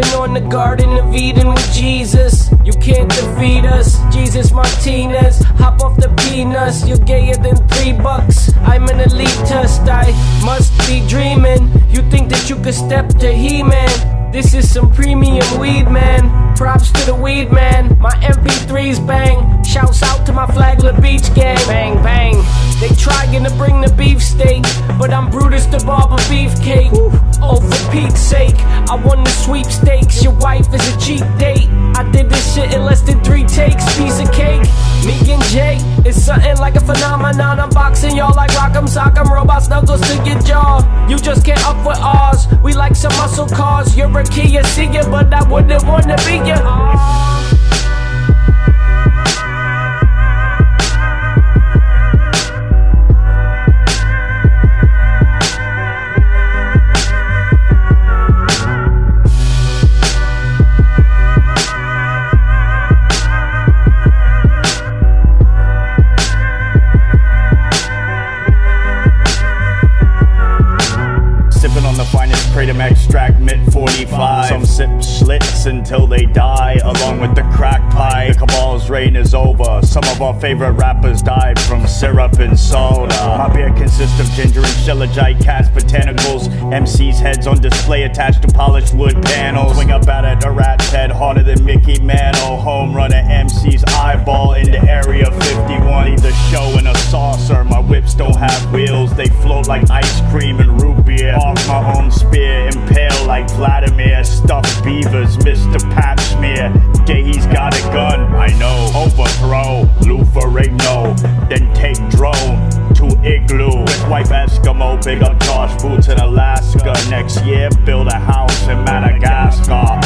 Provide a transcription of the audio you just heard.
in the Garden of Eden with Jesus. You can't defeat us, Jesus Martinez. Hop off the peanuts, you're gayer than three bucks. I'm an elitist, I must be dreaming. You think that you could step to He Man? This is some premium weed, man. Props to the weed man. My MP3s bang. Shouts out to my Flagler Beach gang. Bang, bang. They trying to bring the beefsteak, but I'm Brutus the Barber Beefcake. Oh, for Pete's sake, I won the sweepstakes. Your wife is a cheap date. I did this shit in less than three takes. Piece of cake. Me and Jay is something like a phenomenon. I'm boxing y'all like Rock'em Sock'em. Robot snuggles to your jaw. You just can't up with ours. We like some muscle cars. You're a Kia, see ya, but I wouldn't wanna be ya. Finest extract, mid 45. Some sip schlitz until they die, along with the crack pie. The cabal's reign is over. Some of our favorite rappers died from syrup and soda. My beer consists of ginger and shilajit cast botanicals. MC's heads on display attached to polished wood panels. Swing up at it, a rat's head harder than Mickey Mantle. Home run at MC's eyeball into Area saucer. My whips don't have wheels, they float like ice cream and root beer. Off my own spear, impale like Vladimir. Stuffed beavers, Mr. Pap smear. Gay, he's got a gun, I know. Overthrow, Lou Ferrigno. Then take drone to Igloo. With wife Eskimo, big up Josh Boots in Alaska. Next year, build a house in Madagascar.